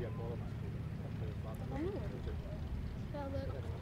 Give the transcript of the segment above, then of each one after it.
Yeah, follow my. Oh. Spell it.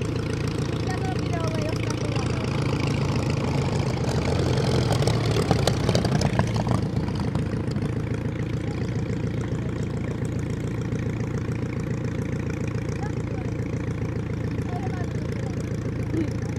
En tiedä.